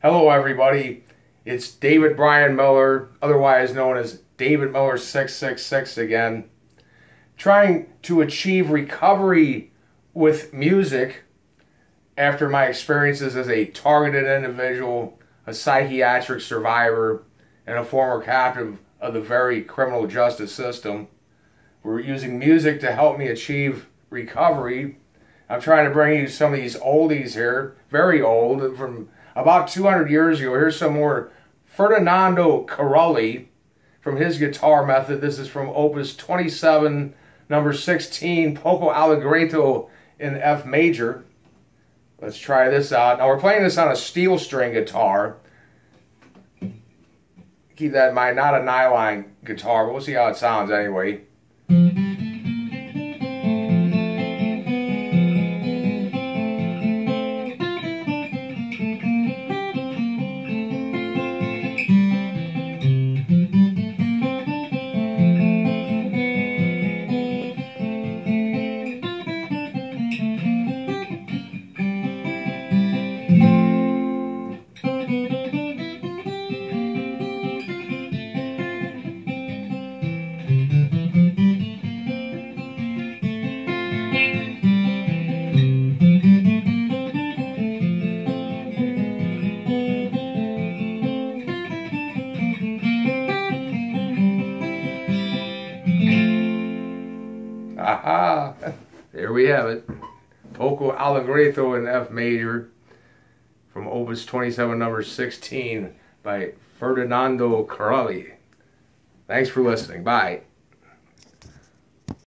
Hello, everybody. It's David Brian Mueller, otherwise known as David Mueller 666 again, trying to achieve recovery with music after my experiences as a targeted individual, a psychiatric survivor, and a former captive of the very criminal justice system. We're using music to help me achieve recovery. I'm trying to bring you some of these oldies here, very old, from about 200 years ago. Here's some more Ferdinando Carulli from his guitar method. This is from Opus 27, number 16, Poco Allegretto in F major. Let's try this out. Now we're playing this on a steel string guitar. Keep that in mind, not a nylon guitar, but we'll see how it sounds anyway. Aha! There we have it. Poco Allegretto in F major from Opus 27, number 16 by Ferdinando Carulli. Thanks for listening. Bye.